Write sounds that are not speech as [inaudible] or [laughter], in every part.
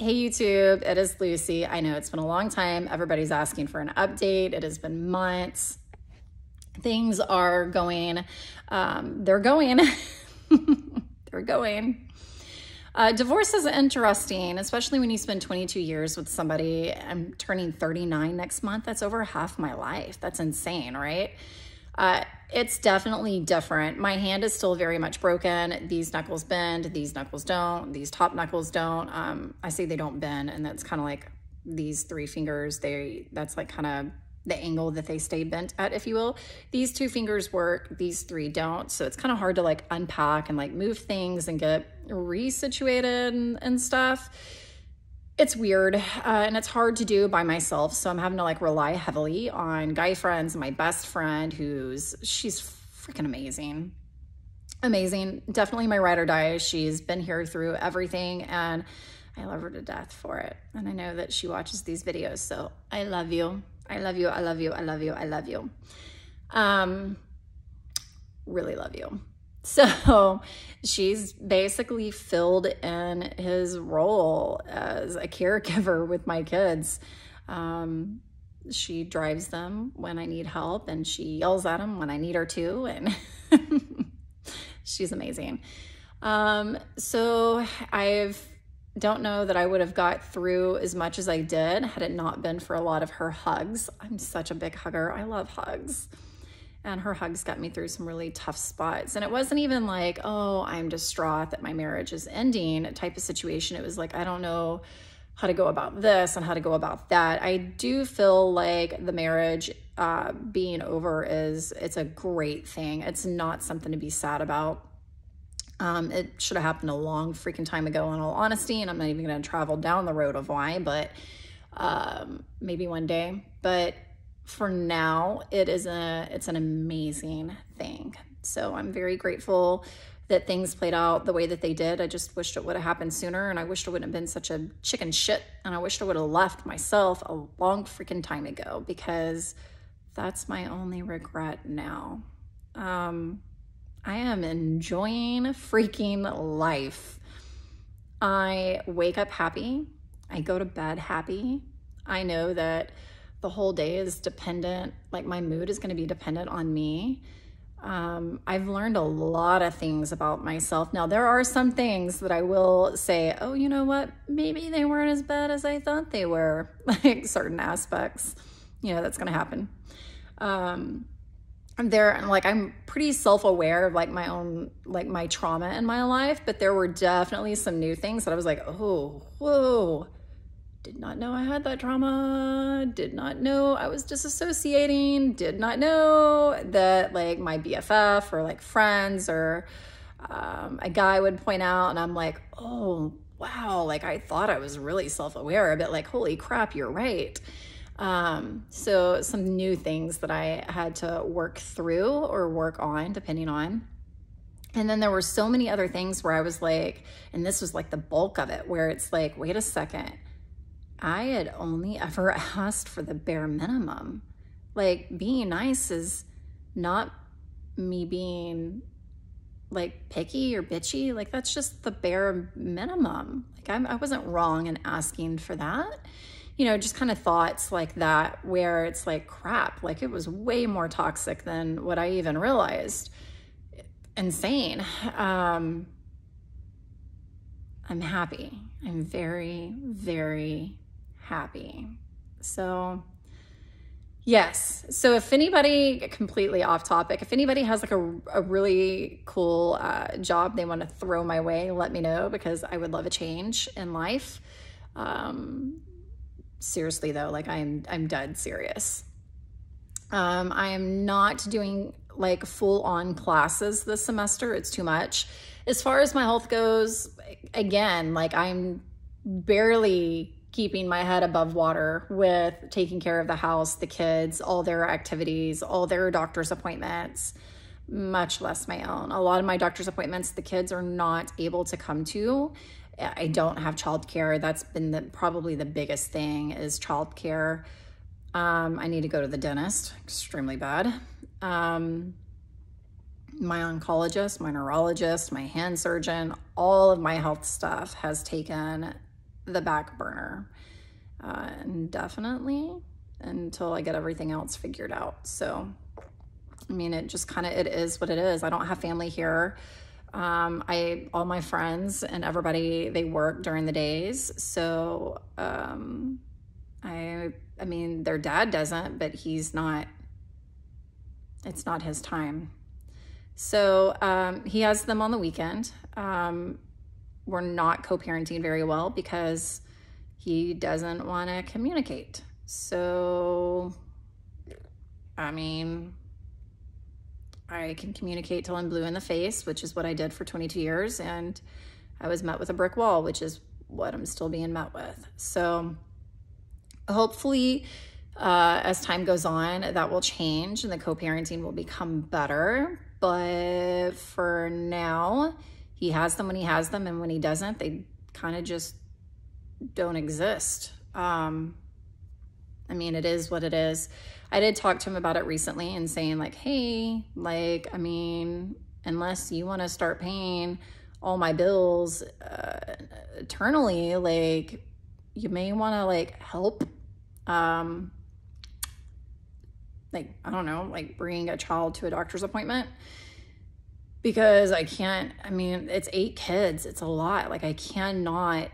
Hey YouTube, it is Lucy. I know it's been a long time. Everybody's asking for an update. It has been months. Things are going, um, they're going, [laughs] they're going. Uh, divorce is interesting, especially when you spend 22 years with somebody. I'm turning 39 next month. That's over half my life. That's insane, right? Uh, it's definitely different. My hand is still very much broken. These knuckles bend, these knuckles don't, these top knuckles don't. Um, I say they don't bend, and that's kind of like these three fingers, they that's like kind of the angle that they stay bent at, if you will. These two fingers work, these three don't. So it's kind of hard to like unpack and like move things and get resituated and, and stuff it's weird uh, and it's hard to do by myself. So I'm having to like rely heavily on guy friends, my best friend who's, she's freaking amazing. Amazing. Definitely my ride or die. She's been here through everything and I love her to death for it. And I know that she watches these videos. So I love you. I love you. I love you. I love you. I love you. Um, really love you. [laughs] So she's basically filled in his role as a caregiver [laughs] with my kids. Um, she drives them when I need help and she yells at them when I need her to. And [laughs] she's amazing. Um, so I've don't know that I would have got through as much as I did had it not been for a lot of her hugs. I'm such a big hugger. I love hugs and her hugs got me through some really tough spots. And it wasn't even like, oh, I'm distraught that my marriage is ending type of situation. It was like, I don't know how to go about this and how to go about that. I do feel like the marriage uh, being over is, it's a great thing. It's not something to be sad about. Um, it should have happened a long freaking time ago in all honesty. And I'm not even going to travel down the road of why, but um, maybe one day. But for now, it is a it's an amazing thing. So I'm very grateful that things played out the way that they did. I just wished it would have happened sooner and I wished it wouldn't have been such a chicken shit and I wished I would have left myself a long freaking time ago because that's my only regret now. Um, I am enjoying freaking life. I wake up happy. I go to bed happy. I know that the whole day is dependent, like my mood is going to be dependent on me. Um, I've learned a lot of things about myself. Now, there are some things that I will say, oh, you know what? Maybe they weren't as bad as I thought they were, [laughs] like certain aspects. You know, that's going to happen. Um, there, like, I'm pretty self aware of like my own, like my trauma in my life, but there were definitely some new things that I was like, oh, whoa did not know I had that trauma, did not know I was disassociating, did not know that like my BFF or like friends or um, a guy would point out and I'm like, oh, wow, like I thought I was really self-aware, but like, holy crap, you're right. Um, so some new things that I had to work through or work on, depending on. And then there were so many other things where I was like, and this was like the bulk of it, where it's like, wait a second, I had only ever [laughs] asked for the bare minimum. Like being nice is not me being like picky or bitchy. Like that's just the bare minimum. Like I'm, I wasn't wrong in asking for that. You know, just kind of thoughts like that where it's like crap, like it was way more toxic than what I even realized. Insane. Um, I'm happy. I'm very, very happy. So yes. So if anybody, completely off topic, if anybody has like a, a really cool uh, job they want to throw my way, let me know because I would love a change in life. Um, seriously though, like I'm, I'm dead serious. Um, I am not doing like full on classes this semester. It's too much. As far as my health goes, again, like I'm barely keeping my head above water with taking care of the house, the kids, all their activities, all their doctor's appointments, much less my own. A lot of my doctor's appointments, the kids are not able to come to. I don't have childcare. That's been the, probably the biggest thing is childcare. Um, I need to go to the dentist, extremely bad. Um, my oncologist, my neurologist, my hand surgeon, all of my health stuff has taken the back burner uh, indefinitely until I get everything else figured out. So, I mean, it just kind of, it is what it is. I don't have family here. Um, I, all my friends and everybody, they work during the days. So, um, I, I mean, their dad doesn't, but he's not, it's not his time. So, um, he has them on the weekend. Um, we're not co-parenting very well because he doesn't want to communicate. So, I mean, I can communicate till I'm blue in the face, which is what I did for 22 years. And I was met with a brick wall, which is what I'm still being met with. So hopefully, uh, as time goes on, that will change and the co-parenting will become better. But for now, he has them when he has them. And when he doesn't, they kind of just don't exist. Um, I mean, it is what it is. I did talk to him about it recently and saying like, hey, like, I mean, unless you want to start paying all my bills uh, eternally, like, you may want to like help, um, like, I don't know, like bring a child to a doctor's appointment because I can't, I mean, it's eight kids. It's a lot. Like I cannot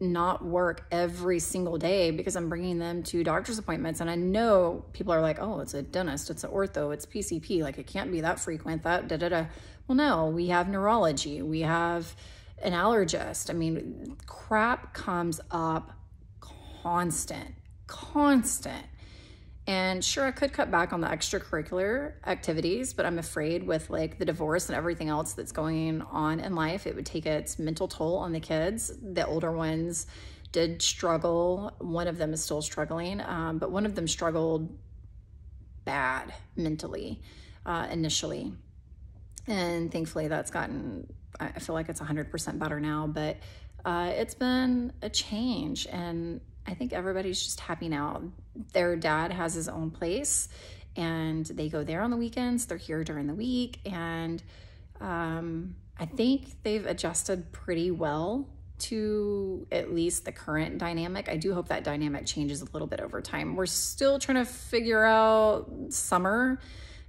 not work every single day because I'm bringing them to doctor's appointments. And I know people are like, oh, it's a dentist, it's an ortho, it's PCP. Like it can't be that frequent, that da da da. Well, no, we have neurology, we have an allergist. I mean, crap comes up constant, constant. And sure, I could cut back on the extracurricular activities, but I'm afraid with like the divorce and everything else that's going on in life, it would take its mental toll on the kids. The older ones did struggle. One of them is still struggling, um, but one of them struggled bad mentally uh, initially. And thankfully, that's gotten, I feel like it's 100% better now, but uh, it's been a change. And I think everybody's just happy now. Their dad has his own place and they go there on the weekends. They're here during the week. And um, I think they've adjusted pretty well to at least the current dynamic. I do hope that dynamic changes a little bit over time. We're still trying to figure out summer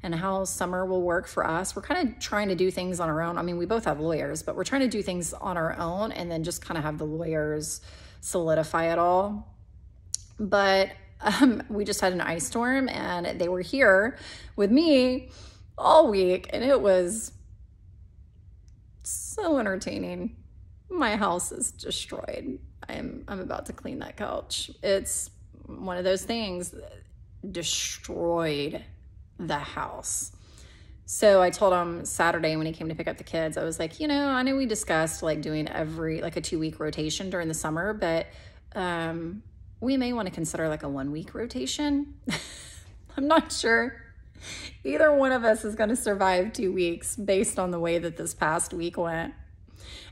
and how summer will work for us. We're kind of trying to do things on our own. I mean, we both have lawyers, but we're trying to do things on our own and then just kind of have the lawyers solidify it all. But um, we just had an ice storm and they were here with me all week and it was so entertaining. My house is destroyed. I'm I'm about to clean that couch. It's one of those things destroyed the house. So I told him Saturday when he came to pick up the kids, I was like, you know, I know we discussed like doing every like a two week rotation during the summer, but um, we may want to consider like a one week rotation. [laughs] I'm not sure either one of us is going to survive two weeks based on the way that this past week went.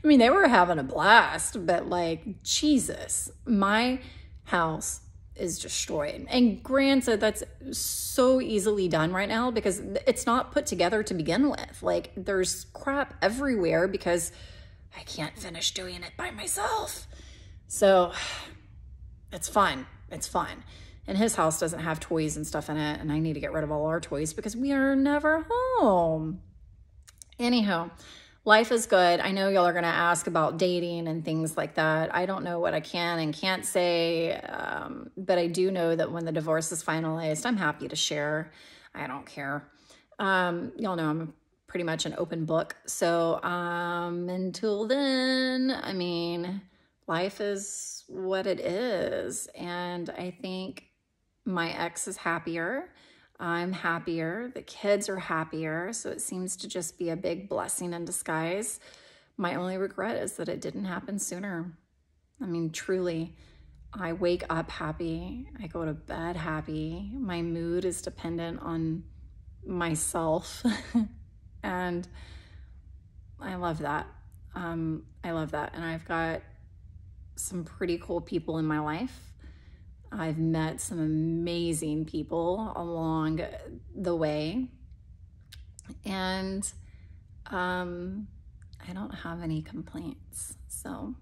I mean, they were having a blast, but like, Jesus, my house is destroyed. And granted, that's so easily done right now because it's not put together to begin with. Like, there's crap everywhere because I can't finish doing it by myself. So, it's fun. It's fun. And his house doesn't have toys and stuff in it. And I need to get rid of all our toys because we are never home. Anyhow, life is good. I know y'all are going to ask about dating and things like that. I don't know what I can and can't say, um, but I do know that when the divorce is finalized, I'm happy to share. I don't care. Um, y'all know I'm pretty much an open book. So um, until then, I mean, life is what it is. And I think my ex is happier. I'm happier. The kids are happier. So it seems to just be a big blessing in disguise. My only regret is that it didn't happen sooner. I mean, truly, I wake up happy. I go to bed happy. My mood is dependent on myself. [laughs] and I love that. Um, I love that. And I've got some pretty cool people in my life. I've met some amazing people along the way. And um, I don't have any complaints. So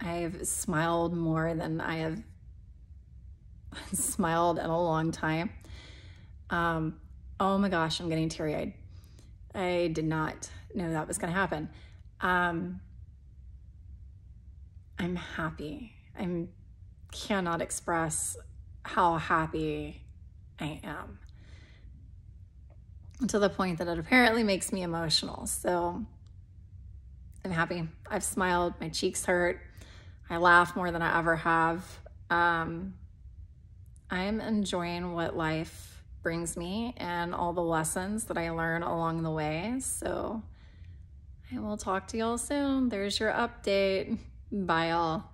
I've smiled more than I have [laughs] smiled in a long time. Um, oh my gosh, I'm getting teary eyed. I did not know that was going to happen. Um, I'm happy. I cannot express how happy I am to the point that it apparently makes me emotional. So I'm happy. I've smiled. My cheeks hurt. I laugh more than I ever have. Um, I'm enjoying what life brings me and all the lessons that I learn along the way. So I will talk to y'all soon. There's your update. Bye, all.